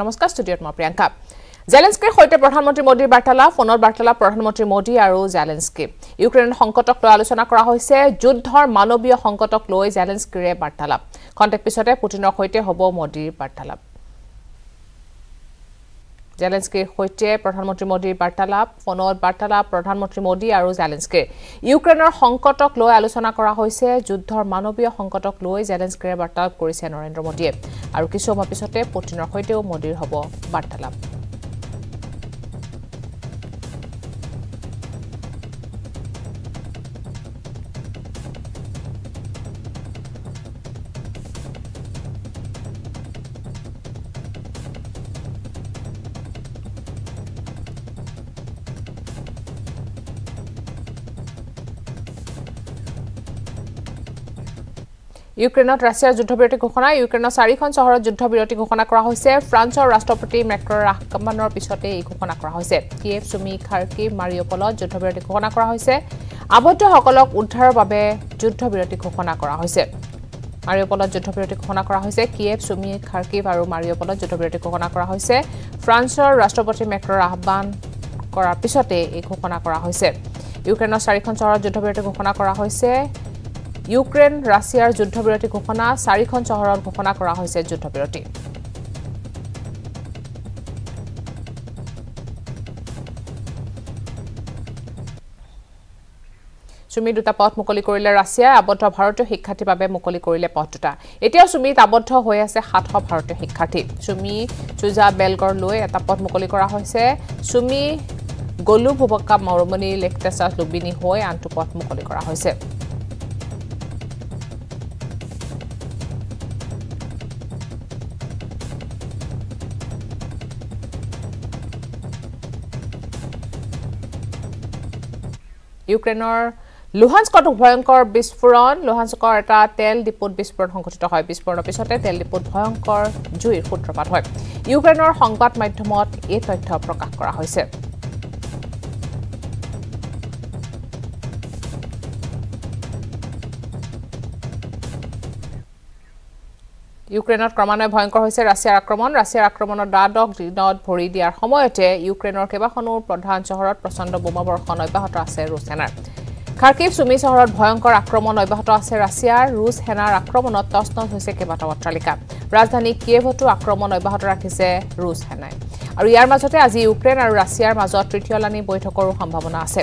নমস্কাৰ ষ্টুডিঅ'ত মই প্ৰিয়ংকা। জেলেন্সকিৰ সৈতে প্ৰধানমন্ত্ৰী মোদীৰ বাৰ্তালাপ ফোনত বাৰ্তালাপ প্ৰধানমন্ত্ৰী মোদী আৰু জেলেন্সকি। ইউক্ৰেইন সংকটক লৈ আলোচনা কৰা হৈছে যুদ্ধৰ মানৱীয় সংকটক লৈ জেলেন্সকিৰে বাৰ্তালাপ। খন্তেক পিছতে পুটিনৰ সৈতে হ'ব মোদীৰ বাৰ্তালাপ। জেলেন্সকিৰ সৈতে প্ৰধানমন্ত্ৰী মোদীৰ বাৰ্তালাপ ফোনত বাৰ্তালাপ প্ৰধানমন্ত্ৰী মোদী আৰু জেলেন্সকিৰ ইউক্ৰেইনৰ সংকটক লৈ আলোচনা কৰা হৈছে যুদ্ধৰ মানৱীয় সংকটক লৈ জেলেন্সকিৰে বাৰ্তালাপ কৰিছে নৰেন্দ্ৰ মোদীয়ে। আৰু কিছু সময় পিছতে পুটিনৰ সৈতেও মোদীৰ হ'ব বাৰ্তালাপ। ইউক্ৰেইনত ৰাছিয়াৰ যুদ্ধবিৰতি ঘোষণা ইউক্ৰেইনৰ চাৰিখন চহৰত যুদ্ধবিৰতি ঘোষণা কৰা হৈছে। ফ্ৰান্সৰ ৰাষ্ট্ৰপতি মেক্ৰৰ আক্ৰমণৰ পিছতে এই ঘোষণা কৰা হৈছে। কিয়েভ চুমি খাৰ্কি মাৰিঅপলত যুদ্ধবিৰতি ঘোষণা কৰা হৈছে। আবদ্ধসকলক উদ্ধাৰৰ বাবে যুদ্ধবিৰতি ঘোষণা কৰা হৈছে। মাৰিঅপলত যুদ্ধবিৰতি ঘোষণা কৰা হৈছে। কিয়েভ চুমি খাৰ্কিভ আৰু মাৰিঅপলত যুদ্ধবিৰতি ঘোষণা কৰা হৈছে। ফ্ৰান্সৰ ৰাষ্ট্ৰপতি মেক্ৰৰ আহ্বান কৰাৰ পিছতে এই ঘোষণা কৰা হৈছে। ইউক্ৰেইনৰ চাৰিখন চহৰত যুদ্ধবিৰতি ঘোষণা কৰা হৈছে। ইউক্ৰেইন ৰাছিয়াৰ যুদ্ধবিৰতি ঘোষণা চাৰিখন চহৰত ঘোষণা কৰা হৈছে যুদ্ধবিৰতি। চুমি দুটা পথ মুকলি কৰিলে ৰাছিয়াই আবদ্ধ ভাৰতীয় শিক্ষাৰ্থীৰ বাবে মুকলি কৰিলে পথ দুটা। এতিয়াও চুমিত আবদ্ধ হৈ আছে সাতশ ভাৰতীয় শিক্ষাৰ্থী। চুমি চুজা বেলগড় লৈ এটা পথ মুকলি কৰা হৈছে। চুমি গলু ভুবক্কা মৰমণি লেকটেচা লুবিনী হৈ আনটো পথ মুকলি কৰা হৈছে। ইউক্ৰেইনৰ লুহান্স্কত ভয়ংকৰ বিস্ফোৰণ। লুহান্স্কৰ এটা তেল ডিপুত বিস্ফোৰণ সংঘটিত হয়। বিস্ফোৰণৰ পিছতে তেল ডিপুত ভয়ংকৰ জুইৰ সূত্ৰপাত হয়। ইউক্ৰেইনৰ সংবাদ মাধ্যমত এই তথ্য প্ৰকাশ কৰা হৈছে। ইউক্ৰেইনত ক্ৰমান্বয়ে ভয়ংকৰ হৈছে ৰাছিয়াৰ আক্ৰমণ। ৰাছিয়াৰ আক্ৰমণৰ দ্বাদশ দিনত ভৰি দিয়াৰ সময়তে ইউক্ৰেইনৰ কেইবাখনো প্ৰধান চহৰত প্ৰচণ্ড বোমাবৰ্ষণ অব্যাহত আছে ৰুছ সেনাৰ। খাৰ্কিভ চুমি চহৰত ভয়ংকৰ আক্ৰমণ অব্যাহত আছে ৰাছিয়াৰ। ৰুছ সেনাৰ আক্ৰমণত তছনছ হৈছে কেইবাটাও অট্টালিকা। ৰাজধানী কিয়েভতো আক্ৰমণ অব্যাহত ৰাখিছে ৰুছ সেনাই। আৰু ইয়াৰ মাজতে আজি ইউক্ৰেইন আৰু ৰাছিয়াৰ মাজত তৃতীয়লানি বৈঠকৰো সম্ভাৱনা আছে।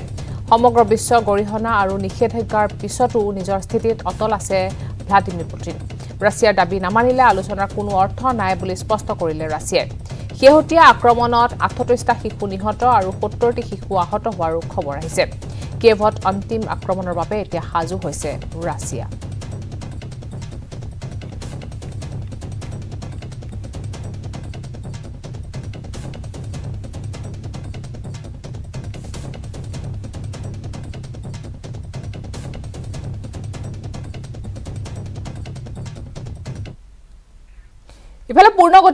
সমগ্ৰ বিশ্ব গৰিহণা আৰু নিষেধাজ্ঞাৰ পিছতো নিজৰ স্থিতিত অটল আছে ভ্লাডিমিৰ পুটিন। ৰাছিয়াৰ দাবী নামানিলে আলোচনাৰ কোনো অৰ্থ নাই বুলি স্পষ্ট কৰিলে ৰাছিয়াই। শেহতীয়া আক্ৰমণত আঠত্ৰিছটা শিশু নিহত আৰু সত্তৰটি শিশু আহত হোৱাৰো খবৰ আহিছে। কিয়েভত অন্তিম আক্ৰমণৰ বাবে এতিয়া সাজু হৈছে ৰাছিয়া। ইফালে পূৰ্ণ